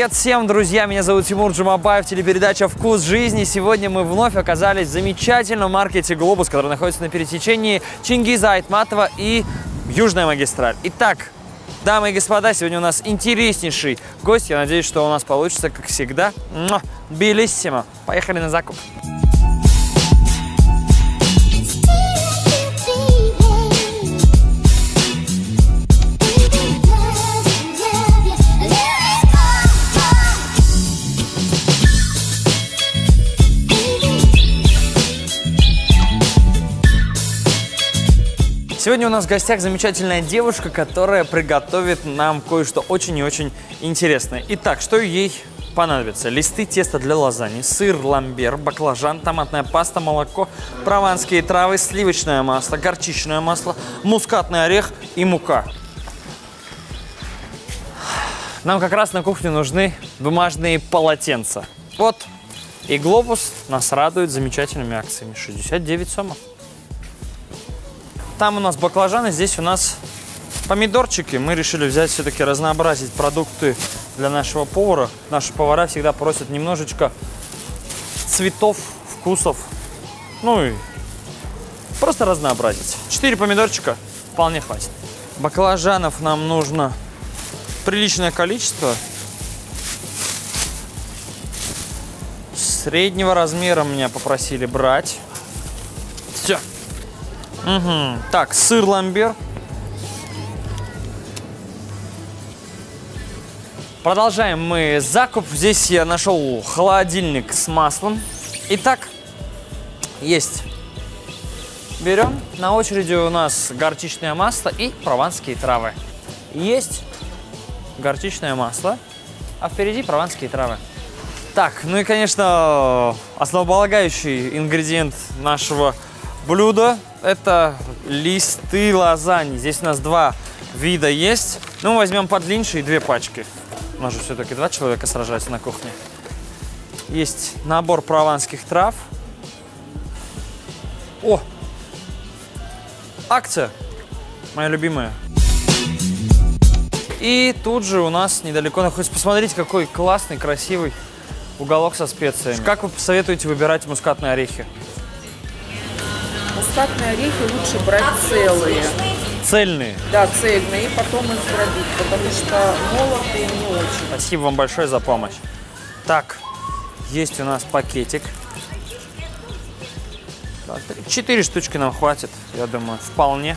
Привет всем, друзья! Меня зовут Тимур Джумабаев, телепередача «Вкус жизни». Сегодня мы вновь оказались в замечательном маркете «Глобус», который находится на пересечении Чингиза Айтматова и Южная магистраль. Итак, дамы и господа, сегодня у нас интереснейший гость. Я надеюсь, что у нас получится, как всегда, белиссимо. Поехали на закуп. Сегодня у нас в гостях замечательная девушка, которая приготовит нам кое-что очень и очень интересное. Итак, что ей понадобится? Листы теста для лазаньи, сыр, ламбер, баклажан, томатная паста, молоко, прованские травы, сливочное масло, горчичное масло, мускатный орех и мука. Нам как раз на кухне нужны бумажные полотенца. Вот, и Глобус нас радует замечательными акциями. 69 сомов. Там у нас баклажаны, здесь у нас помидорчики. Мы решили взять все-таки разнообразить продукты для нашего повара. Наши повара всегда просят немножечко цветов, вкусов. Ну и просто разнообразить. Четыре помидорчика вполне хватит. Баклажанов нам нужно приличное количество. Среднего размера меня попросили брать. Угу. Так, сыр ламбер. Продолжаем мы закуп. Здесь я нашел холодильник с маслом. Итак, есть. Берем. На очереди у нас горчичное масло и прованские травы. Есть горчичное масло, а впереди прованские травы. Так, ну и, конечно, основополагающий ингредиент нашего блюда это листы лазаньи. Здесь у нас два вида есть. Ну, возьмем подлиннее две пачки. У нас же все-таки два человека сражаются на кухне. Есть набор прованских трав. О! Акция. Моя любимая. И тут же у нас недалеко находится... Посмотрите, какой классный, красивый уголок со специями. Как вы посоветуете выбирать мускатные орехи? Мускатные орехи лучше брать целые. Цельные? Да, цельные, и потом их дробить, потому что молотые не очень. Спасибо вам большое за помощь. Так, есть у нас пакетик. Четыре штучки нам хватит, я думаю, вполне.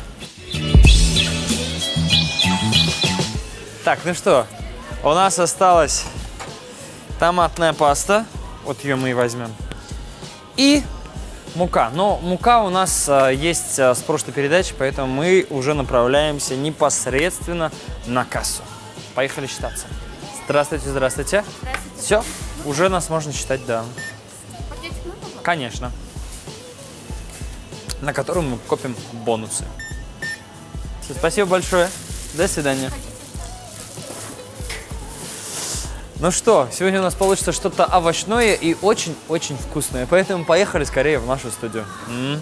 Так, ну что, у нас осталась томатная паста. Вот ее мы и возьмем. И Мука. Но мука у нас а, есть а, с прошлой передачи, поэтому мы уже направляемся непосредственно на кассу. Поехали считаться. Здравствуйте, здравствуйте. Здравствуйте. Все, уже нас можно считать, да. Конечно. На которую мы копим бонусы. Все, спасибо большое. До свидания. Ну что, сегодня у нас получится что-то овощное и очень-очень вкусное. Поэтому поехали скорее в нашу студию. -м.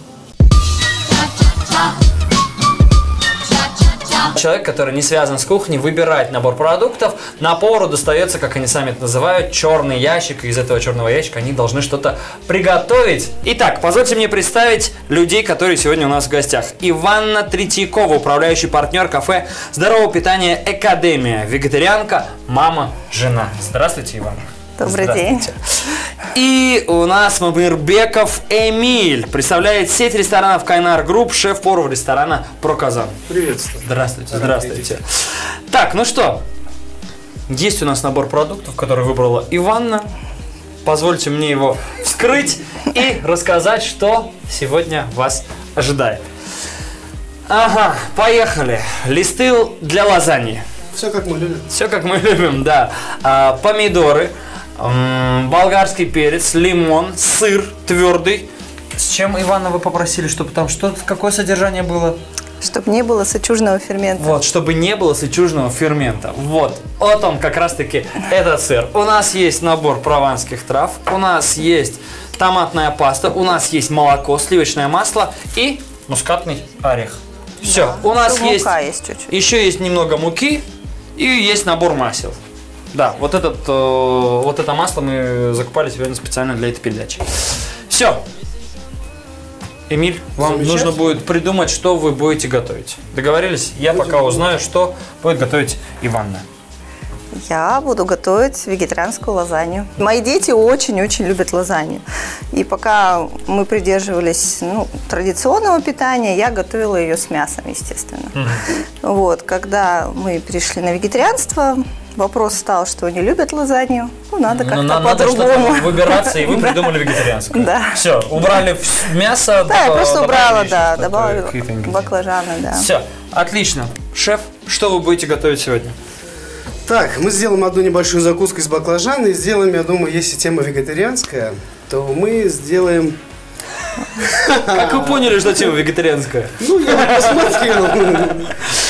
Человек, который не связан с кухней, выбирает набор продуктов. На повару достается, как они сами это называют, черный ящик. И из этого черного ящика они должны что-то приготовить. Итак, позвольте мне представить людей, которые сегодня у нас в гостях. Иванна Третьякова, управляющий партнер кафе «Здорового питания Академия». Вегетарианка, мама, жена. Здравствуйте, Иванна. Добрый день. И у нас Мамирбеков Эмиль представляет сеть ресторанов Кайнар Групп, шеф-повар ресторана Проказан. Приветствую. Здравствуйте, здравствуйте. Так, ну что, есть у нас набор продуктов, который выбрала Иванна. Позвольте мне его вскрыть и рассказать, что сегодня вас ожидает. Ага, поехали. Листы для лазаньи. Все как мы любим. Все как мы любим, да. А, помидоры, болгарский перец, лимон, сыр твердый. С чем, Ивана, вы попросили, чтобы там что какое содержание было? Чтобы не было сычужного фермента. Вот, чтобы не было сычужного фермента. Вот, вот он как раз-таки этот сыр. У нас есть набор прованских трав, у нас есть томатная паста, у нас есть молоко, сливочное масло и мускатный орех. Все, да, у нас есть, есть чуть-чуть. еще есть немного муки и есть набор масел. Да, вот, этот, э, вот это масло мы закупали сегодня специально для этой передачи. Все. Эмиль, вам нужно будет придумать, что вы будете готовить. Договорились? Я пока узнаю, что будет готовить Иванна. Я буду готовить вегетарианскую лазанью. Мои дети очень-очень любят лазанью. И пока мы придерживались ну, традиционного питания, я готовила ее с мясом, естественно. Вот, когда мы перешли на вегетарианство, вопрос стал, что они любят лазанью. Ну, надо как-то Ну, на- надо по-другому. выбираться, и вы придумали вегетарианское. Да. Все, убрали мясо. Да, я просто убрала, да, добавили добавила баклажаны, да. Все, отлично. Шеф, что вы будете готовить сегодня? Так, мы сделаем одну небольшую закуску из баклажана и сделаем, я думаю, если тема вегетарианская, то мы сделаем... Как вы поняли, что тема вегетарианская? Ну, я посмотрел.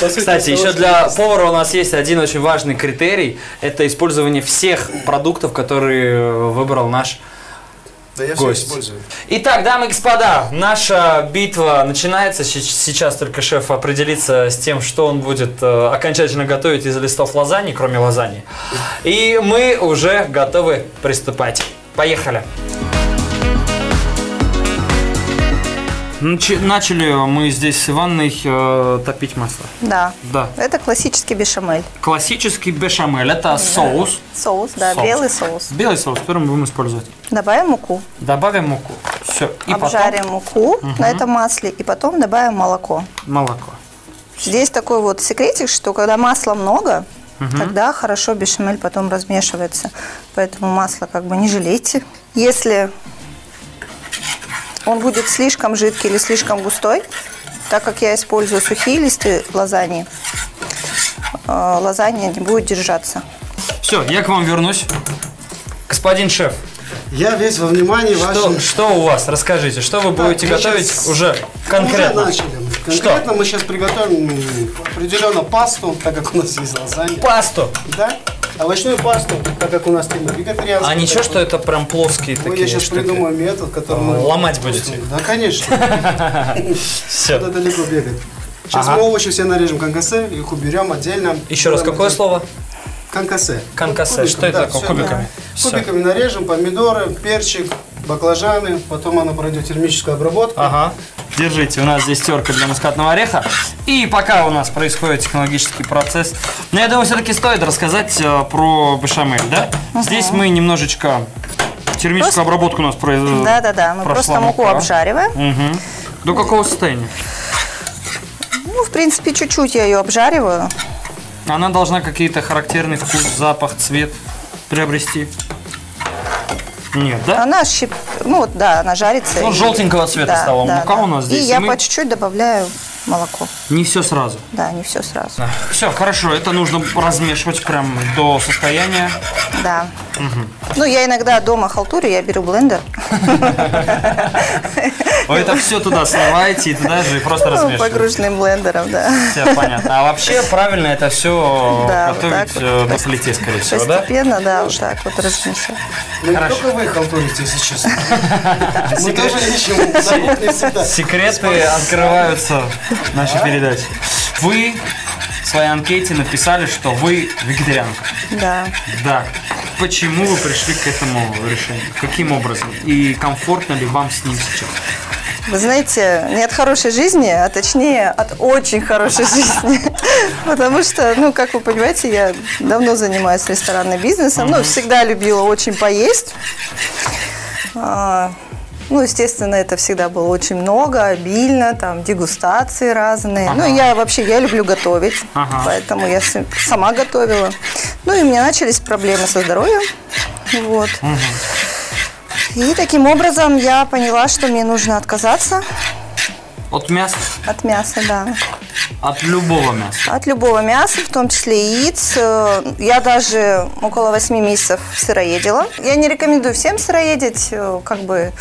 Кстати, еще для повара у нас есть один очень важный критерий. Это использование всех продуктов, которые э, выбрал наш Да я все гость. использую. Итак, дамы и господа, наша битва начинается. Сейчас только шеф определится с тем, что он будет э, окончательно готовить из листов лазаньи, кроме лазаньи. И мы уже готовы приступать. Поехали. Начали мы здесь с Иванной э, топить масло. Да. Да. Это классический бешамель. Классический бешамель. Это соус. Соус, да, Соус. белый соус. Белый соус, который мы будем использовать. Добавим муку. Добавим муку. Все. И Обжарим муку на этом масле и потом добавим молоко. потом молоко. Здесь такой вот секретик, что когда масла много, тогда хорошо бешамель потом размешивается. Поэтому масло как бы не жалейте. Если он будет слишком жидкий или слишком густой, так как я использую сухие листы лазаньи, э, лазанья не будет держаться. Все, я к вам вернусь. Господин шеф, Я весь во внимании что, вашем... что у вас? Расскажите, что вы будете мы готовить щас уже конкретно? Уже начали. Конкретно мы сейчас приготовим определенно пасту, так как у нас есть лазанья. Пасту. Да? Овощную пасту, так как у нас тема вегетарианская. А ничего, что это прям плоские Ой, такие я сейчас штуки? придумаю метод, который мы... Ломать будете? Да, конечно. Все. Далеко бегать. Сейчас Ага. мы овощи все нарежем конкасе, их уберем отдельно. Еще раз, какое отдельно. слово? Конкасе. Конкасе. Кубиком, Что это да, такое? Кубиками? да. Кубиками нарежем помидоры, перчик, баклажаны, потом оно пройдет термическую обработку. Ага. Держите, у нас здесь терка для мускатного ореха. И пока у нас происходит технологический процесс, но я думаю, все-таки стоит рассказать э, про бешамель, да? Здесь мы немножечко термическую обработку у нас произошла. Да-да-да, мы просто муку обжариваем. Угу. До какого состояния? Ну, в принципе, чуть-чуть я ее обжариваю. Она должна какие-то характерный вкус, запах, цвет приобрести. Нет, да? Она щип... ну вот, да, она жарится. Ну, и- желтенького цвета Да, стала да, мука да. у нас здесь. И я мы- по чуть-чуть добавляю молоко. Не все сразу. Да, не все сразу. Все, хорошо, это нужно размешивать прям до состояния. Да. Ну, я иногда дома халтурю, я беру блендер. Вы это все туда сливаете и туда же и просто Ну, размешиваете. погруженным блендером, да. Все понятно. А вообще правильно это все готовить э, на плите, скорее всего, да? Постепенно, да, вот так вот размешиваю. Ну, не Хорошо. только вы халтурите, если честно. Мы тоже ищем. Секреты открываются в нашей передаче. Вы в своей анкете написали, что вы вегетарианка. Да. Да. Почему вы пришли к этому решению? Каким образом? И комфортно ли вам с ним сейчас? Вы знаете, не от хорошей жизни, а точнее от очень хорошей жизни. Потому что, ну, как вы понимаете, я давно занимаюсь ресторанным бизнесом. Ну, всегда любила очень поесть. А, Ну, естественно, это всегда было очень много, обильно, там, дегустации разные. Ну, и я вообще, я люблю готовить, Ага. поэтому я сама готовила. Ну, и у меня начались проблемы со здоровьем, вот. И таким образом я поняла, что мне нужно отказаться От мяса? от мяса, да. От любого мяса. От любого мяса, в том числе яиц. Э, Я даже около 8 месяцев сыроедила. Я не рекомендую всем сыроедить, э, как бы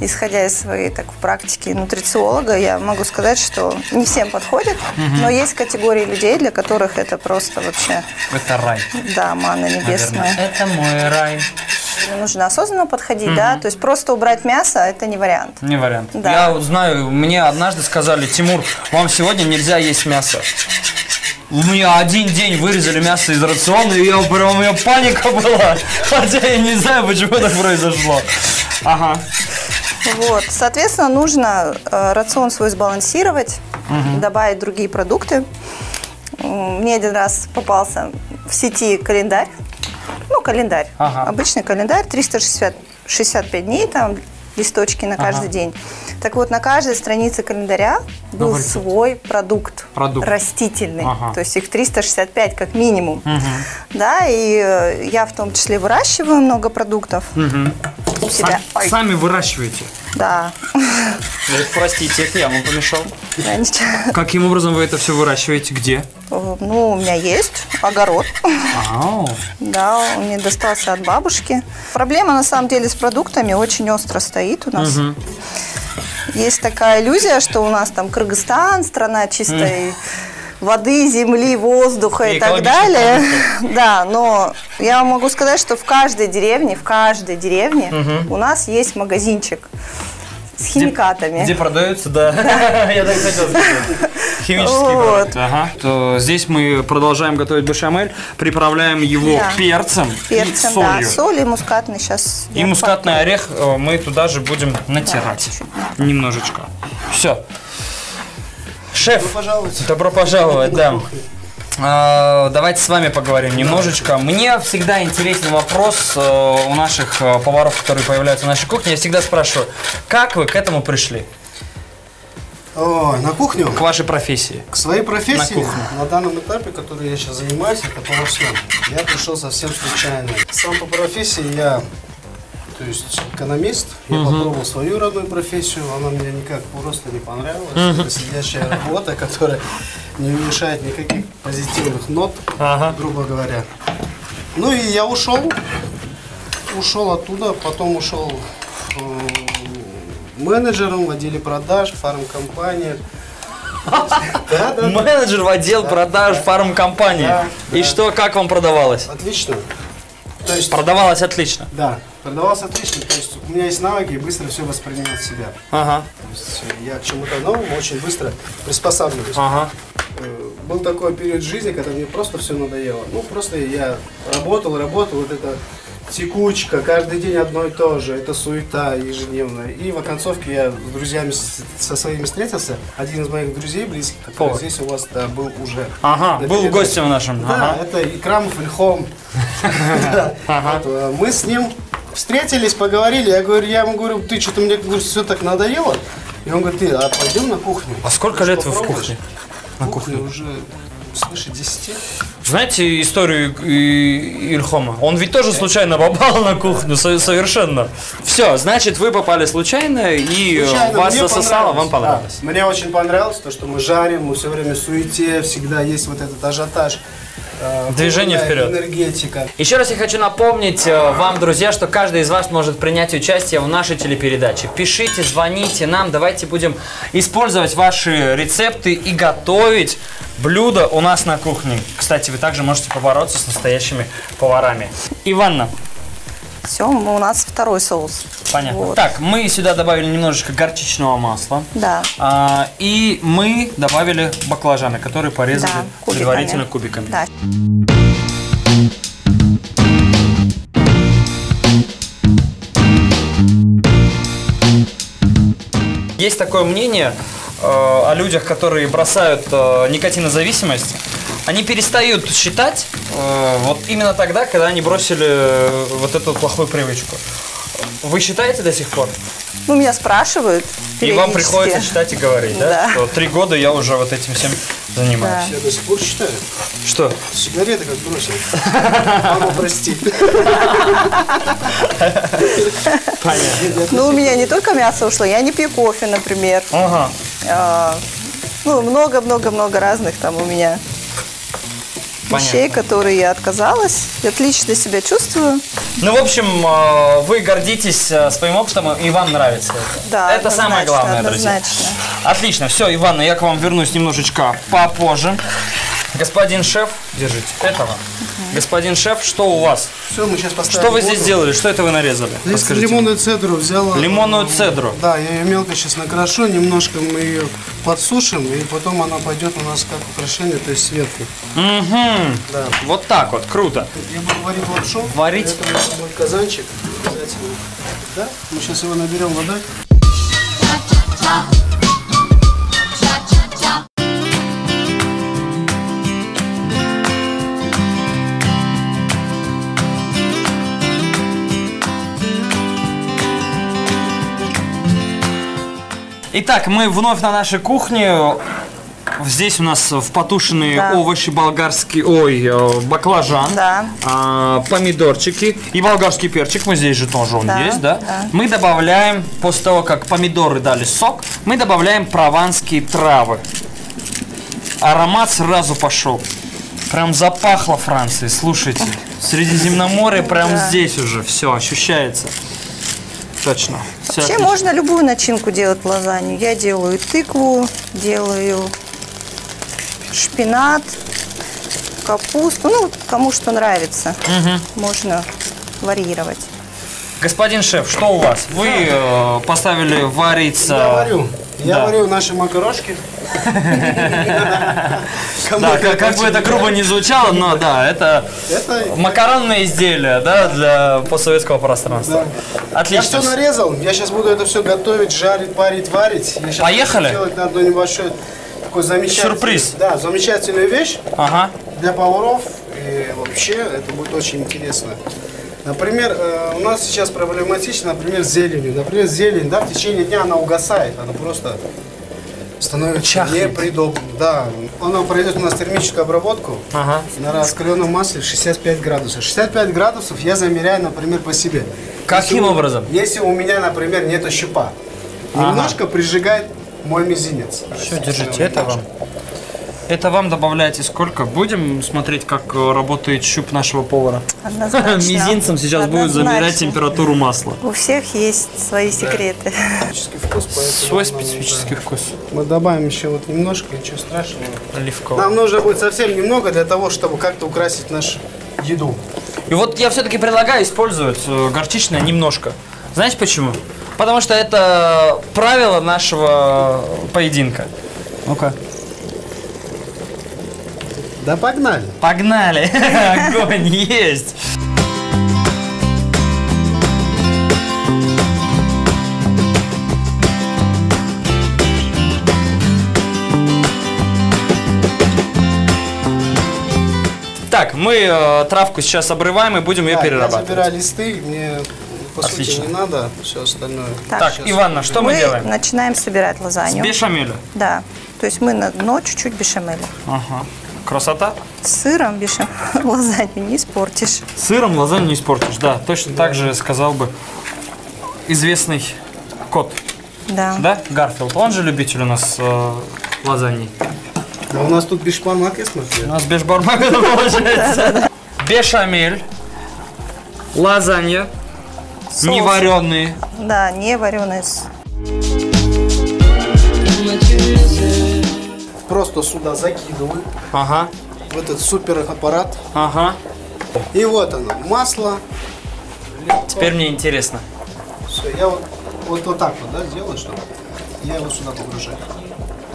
исходя из своей так, практики нутрициолога, я могу сказать, что не всем подходит, но есть категории людей, для которых это просто вообще, Это рай. да, манна небесная. Это мой рай. Нужно осознанно подходить, да, то есть просто убрать мясо – это не вариант. Не вариант. Да. Я вот знаю, мне однажды сказали, Тимур, вам сегодня нельзя есть мясо. У меня один день вырезали мясо из рациона, и я прям, у меня паника была. Хотя я не знаю, почему так произошло. Ага. Вот, соответственно, нужно э, рацион свой сбалансировать, добавить другие продукты. Мне один раз попался в сети календарь. Ну, календарь. Ага. Обычный календарь, 365 дней, там листочки на каждый Ага. день. Так вот, на каждой странице календаря был Говорите. свой продукт, Продукт. растительный. Ага. То есть их 365 как минимум. Да, и э, я в том числе выращиваю много продуктов у себя. Ой, Сами выращиваете. да. Простите, это я вам помешал. Да. Каким образом вы это все выращиваете? Где? Э, Ну, у меня есть огород. Ау. Да, он мне достался от бабушки. Проблема, на самом деле, с продуктами очень остро стоит у нас. Есть такая иллюзия, что у нас там Кыргызстан, страна чистой воды, земли, воздуха И и, так далее. Да, но я могу сказать, что в каждой деревне, в каждой деревне у нас есть магазинчик с химикатами. Где продаются, да. Я так хотел сказать. Химические продукты. То здесь мы продолжаем готовить бешамель, приправляем его перцем, и солью. соль и мускатный сейчас. И мускатный орех э, мы туда же будем натирать. Немножечко. Все. Шеф, Добро пожаловать. добро пожаловать, да. А, Давайте с вами поговорим немножечко. Мне всегда интересен вопрос э, у наших э, поваров, которые появляются на нашей кухне. Я всегда спрашиваю, как вы к этому пришли, Ой, на кухню. к вашей профессии? К своей профессии На кухню. на, данном этапе, который я сейчас занимаюсь, это поварством. Я пришел совсем случайно. Сам по профессии я, то есть экономист. Я попробовал свою родную профессию, она мне никак просто не понравилась. Это сидящая работа, которая не мешает никаких позитивных нот, Ага. грубо говоря. Ну и я ушел, ушел оттуда, потом ушел э, менеджером в отделе продаж, фармкомпания. Да, да, Менеджер в отдел продаж фармкомпании. И что, как вам продавалось? Отлично. То есть, Продавалось отлично. да, продавался отлично. То есть у меня есть навыки и быстро все воспринимать себя. Ага, То есть э, я к чему-то новому очень быстро приспосабливаюсь. ага. Э, Был такой период жизни, когда мне просто все надоело. Ну, просто я работал, работал, вот это текучка, каждый день одно и то же, это суета ежедневная. И в оконцовке я с друзьями, со своими встретился. Один из моих друзей близких, который Повар. здесь у вас да, был уже. Ага, был гостем нашим. Да, Ага. это. Да. Вот, э, Мы с ним встретились, поговорили. Я говорю, я ему говорю, ты что-то мне все так надоело. И он говорит, ты, а пойдем на кухню. А сколько Ты лет вы в попробуешь?» кухне? На кухне уже свыше 10. Знаете историю Ильхома? Он ведь тоже случайно попал на кухню, со- совершенно. Все, значит, вы попали случайно, и э, Случайно, вас мне засосало, вам понравилось. Да. Мне очень понравилось то, что мы жарим, мы все время в суете, всегда есть вот этот ажиотаж. э, Движение вперед. Энергетика. Еще раз я хочу напомнить э, вам, друзья, что каждый из вас может принять участие в нашей телепередаче. Пишите, звоните нам, давайте будем использовать ваши рецепты и готовить блюда у нас на кухне. Кстати, вы также можете побороться с настоящими поварами. Иванна, Все, у нас второй соус. понятно. Вот. Так, мы сюда добавили немножечко горчичного масла. Да. А, и мы добавили баклажаны, которые порезали Да, кубиками. предварительно кубиками. Да. Есть такое мнение о людях, которые бросают э, никотинозависимость. Они перестают считать э, вот именно тогда, когда они бросили э, вот эту плохую привычку. Вы считаете до сих пор? Ну, меня спрашивают И вам приходится считать и говорить, да? Да. Что три года я уже вот этим всем занимаюсь. Я до сих пор считаю. Что? Сигареты как бросил. Мама, прости. Понятно. Ну, у меня не только мясо ушло, я не пью кофе, например. Ага. А, ну, много-много-много разных там у меня вещей, Понятно. которые я отказалась. Я отлично себя чувствую. Ну, в общем, э, вы гордитесь э, своим опытом, и вам нравится это. Да, это самое однозначно, главное, друзья. однозначно. Отлично, все, Иванна, я к вам вернусь немножечко попозже. Господин шеф, держите. Это вам. Господин шеф, что у вас? Все, мы сейчас поставим Что вы здесь воду. делали? Что это вы нарезали? Здесь Расскажите. лимонную цедру взяла. Лимонную цедру. Да, я ее мелко сейчас накрошу, немножко мы ее подсушим, и потом она пойдет у нас как украшение, то есть сверху. Мгм. Да. Вот так вот, круто. Я буду варить лапшу. Варить? Это мой казанчик. Да? Мы сейчас его наберем водой. Итак, мы вновь на нашей кухне. Здесь у нас в потушенные Да. овощи болгарские, ой, э, баклажан, Да. а, помидорчики и болгарский перчик. Мы здесь же тоже он Да, есть, да? да. Мы добавляем, после того, как помидоры дали сок, мы добавляем прованские травы. Аромат сразу пошел. Прям запахло Францией, слушайте. Средиземноморье прям здесь уже все ощущается. Точно. Всё Вообще отлично. можно любую начинку делать в лазанью. Я делаю тыкву, делаю шпинат, капусту. Ну, кому что нравится. Можно варьировать. Господин шеф, что у вас? Вы э, поставили вариться... Я варю. Я Да. варю наши макарошки. Кому Да, как, как бы это грубо не звучало, но да, это Это макаронное изделие, да, для постсоветского пространства. Я Отлично. все нарезал. Я сейчас буду это все готовить, жарить, парить, варить. Я Поехали? буду делать одну небольшой такой замечательный, Сюрприз. Да, замечательную вещь Ага. для поваров. И вообще это будет очень интересно. Например, э, у нас сейчас проблематично, например, зеленью. Например, зелень, да, в течение дня она угасает, она просто становится Чахнет. непридобной. Да, она пройдет у нас термическую обработку Ага. на раскаленном масле 65 градусов. 65 градусов я замеряю, например, по себе. Каким Если у- образом? Если у меня, например, нету щупа, немножко прижигает мой мизинец. Все, держите, это вам. Это вам добавляете сколько? Будем смотреть, как э, работает щуп нашего повара. Однозначно. Мизинцем сейчас будет Однозначно. замерять температуру масла. У всех есть свои секреты. Специфический вкус, Свой специфический вкус. Мы добавим еще вот немножко, ничего страшного. Оливковый. Нам нужно будет совсем немного для того, чтобы как-то украсить нашу еду. И вот я все-таки предлагаю использовать э, горчичное немножко. Знаете почему? Потому что это правило нашего поединка. Ну-ка. Да погнали. Погнали! Огонь есть! Так, мы э, травку сейчас обрываем и будем ее Да, я перерабатывать. забираю листы, мне по Отлично. сути не надо все остальное. Так, Сейчас. Иванна, что мы, мы делаем? начинаем собирать С лазанью. бешамеля. Да. То есть мы на дно чуть-чуть бешамеля. Ага. Красота. С сыром бешамель лазанью не испортишь. Сыром лазанью не испортишь, да. Точно так же сказал бы известный кот. Да. Да, Гарфилд. Он же любитель у нас э, лазаньи. Да у нас тут бешпармак есть, смотри. У нас бешбармак это получается. Бешамель, лазанья, не вареные. Да, не Просто сюда закидываю Ага, в этот супер аппарат. ага. И вот оно, масло. Теперь мне интересно. Все, я вот, вот, вот так вот, да, сделаю, чтобы я его сюда погружаю.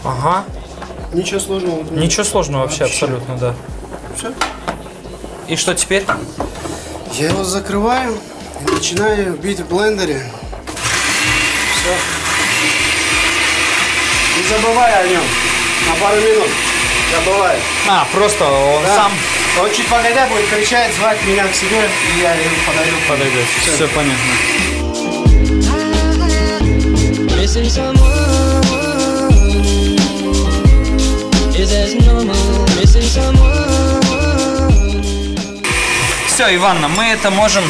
Ага. Ничего сложного. вот Ничего сложного вообще, Вообще. абсолютно, да. Всё. И что теперь? Я его закрываю и начинаю бить в блендере. Все. Не забывай о нем. На пару минут. Забывай. А, просто он Да. сам Он чуть погодя будет кричать, звать меня к себе, и я ему подойду. подойдет. Все понятно. Missing someone is as normal. Missing someone. Все, Иванна, мы это можем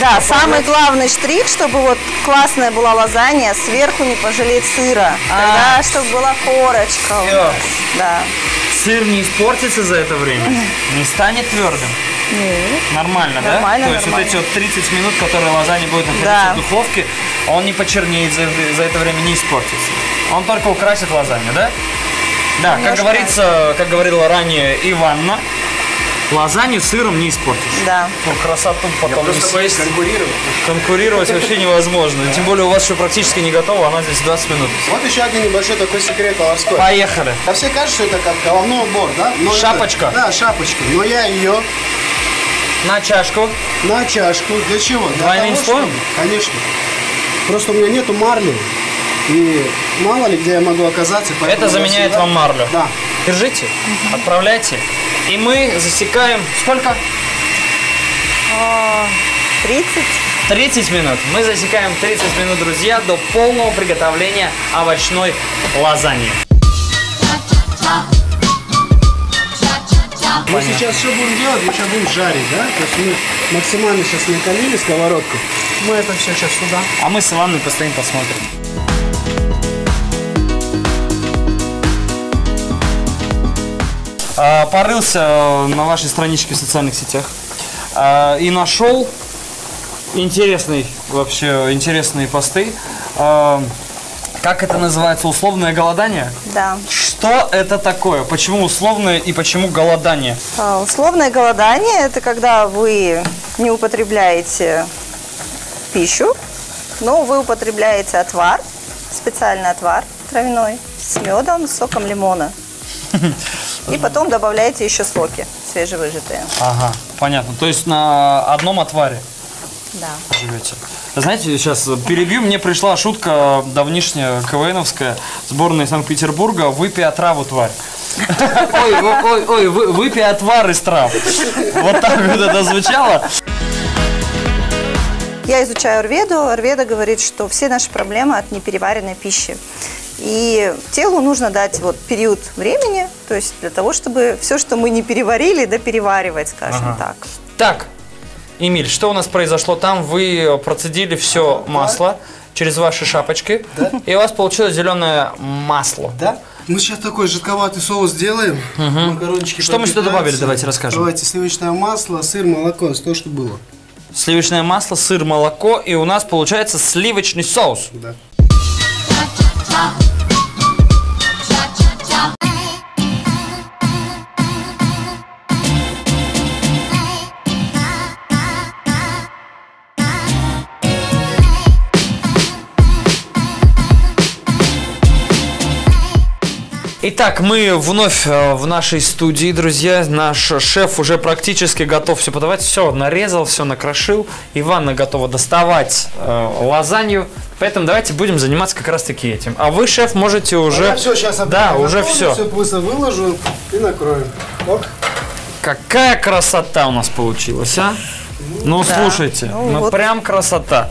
Да, самый главный штрих, чтобы вот классная была лазанья, сверху не пожалеть сыра. А. Тогда, чтобы была корочка. нас. Да. Сыр не испортится за это время, не станет твердым. Нормально, да? Нормально, То есть нормально. вот эти вот 30 минут, которые лазанья будет находиться Да. в духовке, он не почернеет за, за это время, не испортится. Он только украсит лазанью, да? Да, как Немножко. говорится, как говорила ранее Иванна, Лазанью сыром не испортишь. Да. Ну, красоту потом не съесть. конкурировать. Конкурировать вообще невозможно. Тем более у вас еще практически не готово, она здесь 20 минут. Вот еще один небольшой такой секрет поварской. Поехали. А все кажется, что это как головной убор, да? Но это- Шапочка. да, шапочка. Но я ее На чашку. на чашку. Для чего? Для Двойным того, слоем? чтобы- Конечно. Просто у меня нету марли. И мало ли где я могу оказаться. Это я заменяет всегда- вам марлю. Да. Держите, отправляйте. И мы засекаем... Сколько? 30. 30 минут. Мы засекаем 30 минут, друзья, до полного приготовления овощной лазаньи. Мы сейчас что будем делать? Мы сейчас будем жарить, да? То есть мы максимально сейчас накалили сковородку. Мы это все сейчас сюда. А мы с Иваной постоим посмотрим. Порылся э, на вашей страничке в социальных сетях а, и нашел интересный, вообще интересные посты. А, Как это называется? Условное голодание? Да. Что это такое? Почему условное и почему голодание? А, Условное голодание – это когда вы не употребляете пищу, но вы употребляете отвар, специальный отвар травяной с медом, с соком лимона. И потом добавляете еще соки свежевыжатые. Ага, понятно. То есть на одном отваре Да. живете. Знаете, сейчас перебью, мне пришла шутка давнишняя КВНовская, сборная Санкт-Петербурга, выпей отраву, тварь. Ой, ой, ой, ой, вы- выпей отвар из трав. Вот так вот это звучало. Я изучаю Арведу. Арведа говорит, что все наши проблемы от непереваренной пищи. И телу нужно дать вот период времени, то есть для того, чтобы все, что мы не переварили, да переваривать, скажем так. Так, Эмиль, что у нас произошло там? Вы процедили все масло через ваши шапочки, и у вас получилось зеленое масло. Да? Мы сейчас такой жидковатый соус делаем. Макарончики Что мы сюда добавили? Давайте расскажем. Давайте сливочное масло, сыр, молоко, то, что было. Сливочное масло, сыр, молоко, и у нас получается сливочный соус. Да. Итак, мы вновь э, в нашей студии, друзья. Наш шеф уже практически готов все подавать. Все, нарезал, все накрошил. Иванна готова доставать э, лазанью. Поэтому давайте будем заниматься как раз таки этим. А вы, шеф, можете уже... Я все сейчас Да, уже все. Все быстро выложу и накрою. Ок. Какая красота у нас получилась, а? Ну, Да. слушайте, Ну, ну, вот. прям красота.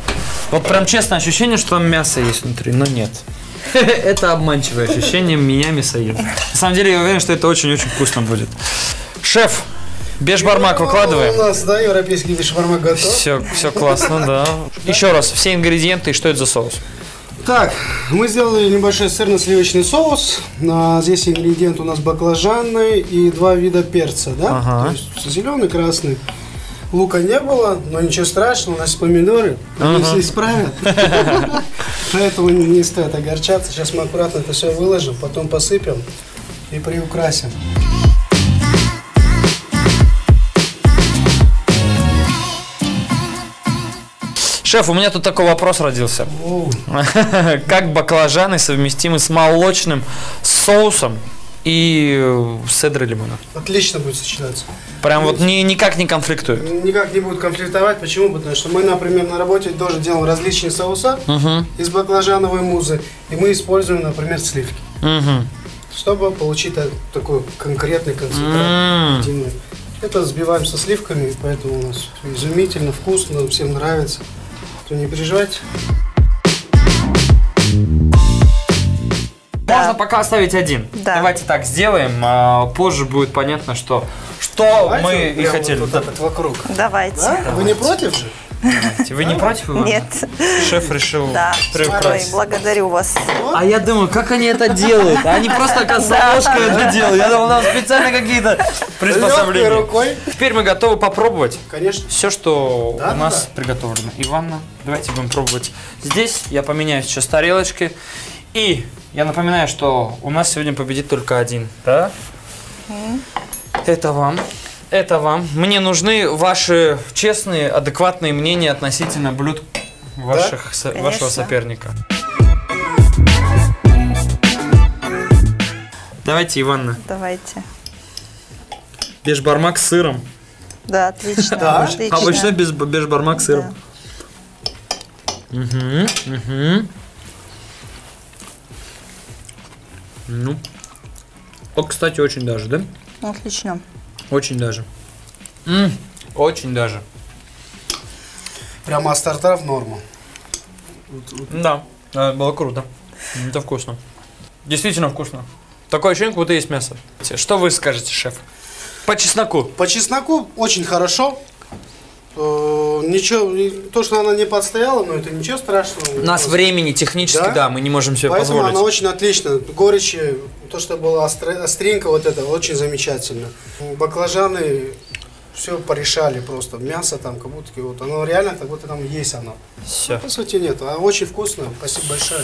Вот прям честно ощущение, что там мясо есть внутри, но нет. Это обманчивое ощущение меня мясоеда. На самом деле я уверен, что это очень-очень вкусно будет. Шеф, бешбармак У выкладываем. нас, да, европейский бишбармак готов. Все, все классно, да. Еще раз, все ингредиенты и что это за соус? Так, мы сделали небольшой сырно-сливочный соус. А, здесь ингредиент у нас баклажаны и два вида перца, да? Ага. То есть зеленый, красный. Лука не было, но ничего страшного, у нас помидоры, они все исправят. Поэтому не стоит огорчаться. Сейчас мы аккуратно это все выложим, потом посыпем и приукрасим. Шеф, у меня тут такой вопрос родился. Как баклажаны совместимы с молочным соусом и э, с цедрой лимона? Отлично будет сочетаться. Прям вот ни, никак не конфликтует. Никак не будет конфликтовать. Почему? Потому что мы, например, на работе тоже делаем различные соуса из баклажановой музы. И мы используем, например, сливки. Мгм. Чтобы получить та- такой конкретный концентрат. Единый. Это взбиваем со сливками, поэтому у нас изумительно, вкусно, всем нравится. То не переживайте. Можно пока оставить один. Да. Давайте так сделаем. а позже будет понятно, что, что Давайте мы и хотели. Вот, вот вокруг. Давайте. Да? Вы не против же? Вы не против? Иван? Нет. Шеф решил Да. Ой, приукрасить. благодарю вас. А я думаю, как они это делают? Они просто оказывается ложкой это делают. Я думал, там специально какие-то приспособления. рукой. Теперь мы готовы попробовать Конечно. все, что Да, у да, нас да. приготовлено. Иванна, давайте будем пробовать здесь. Я поменяю сейчас тарелочки. И я напоминаю, что у нас сегодня победит только один, да? Это вам. это вам. Мне нужны ваши честные, адекватные мнения относительно блюд ваших, со- вашего соперника. Давайте, Иванна, Давайте. бешбармак с сыром. Да, отлично. Да. отлично. Обычно без, бешбармак с сыром. Да. Угу, угу. Ну. О, кстати, очень даже, да? Отлично. Очень даже. М, очень даже. Прямо от стартера в норму. Да, э, было круто. М, Это вкусно. Действительно вкусно. Такое ощущение, как будто есть мясо. Что вы скажете, шеф? По чесноку. По чесноку очень хорошо. Ничего, то, что она не подстояла, но это ничего страшного. У нас времени технически, да, Да? мы не можем себе Поэтому позволить. она очень отлично. Горечи, то, что было остро- остринка, вот это очень замечательно. Баклажаны все порешали просто. Мясо там, как будто вот оно реально, как будто там есть оно. Все. По сути нет. А очень вкусно. Спасибо большое.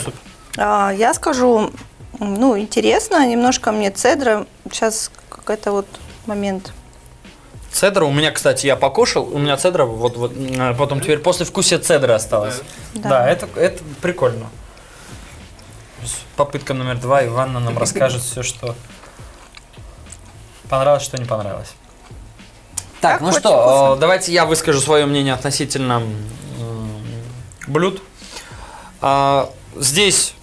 А, я скажу, ну, интересно, немножко мне цедра. Сейчас какой-то вот момент. Цедра у меня, кстати, я покушал, у меня цедра, вот, вот м, потом теперь после вкуса цедра осталось. Да, Да. это, это прикольно. Попытка номер два, Иванна нам расскажет все, что понравилось, что не понравилось. Так, Как ну что, вкусно. э, давайте я выскажу свое мнение относительно блюд. А, Здесь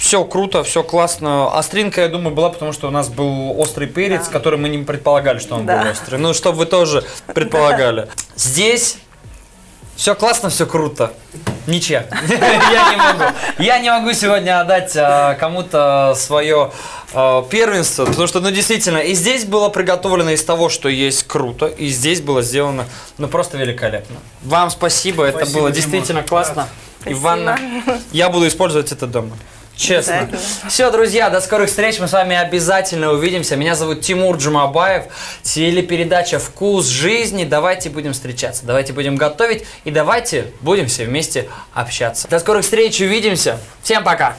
все круто, все классно. Остринка, я думаю, была, потому что у нас был острый перец, Да. который мы не предполагали, что он Да. был острый. Ну, чтобы вы тоже предполагали. Здесь все классно, все круто. Ничья. Я не могу. Я не могу сегодня отдать а, кому-то свое а, первенство, потому что, ну, действительно, и здесь было приготовлено из того, что есть круто, и здесь было сделано, ну, просто великолепно. Вам спасибо, это было Дима. действительно классно. Спасибо. Иванна, я буду использовать это дома. Честно. Все, друзья, до скорых встреч. Мы с вами обязательно увидимся. Меня зовут Тимур Джумабаев. Телепередача «Вкус жизни». Давайте будем встречаться, давайте будем готовить и давайте будем все вместе общаться. До скорых встреч, увидимся. Всем пока.